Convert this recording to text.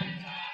Bye.